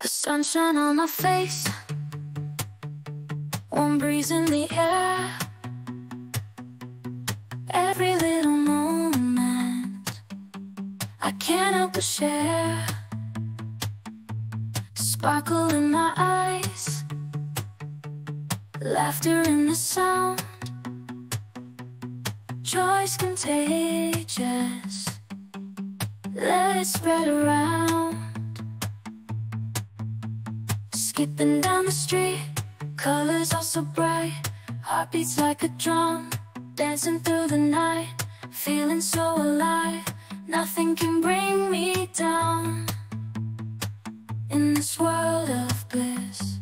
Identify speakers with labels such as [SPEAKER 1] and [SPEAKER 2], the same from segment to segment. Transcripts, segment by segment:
[SPEAKER 1] The sunshine on my face. Warm breeze in the air. Every little moment I can't help but share. Sparkle in my eyes. Laughter in the sound. Joy's contagious. Let it spread around Skipping down the street. Colors are so bright. Heartbeats like a drum Dancing through the night. Feeling so alive. Nothing can bring me down. In this world of bliss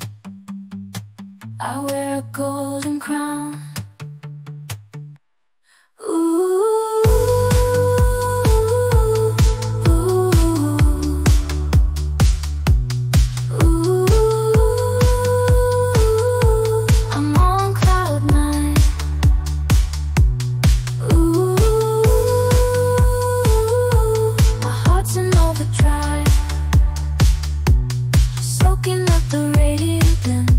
[SPEAKER 1] I wear a golden crown the radio then.